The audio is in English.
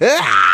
Ah!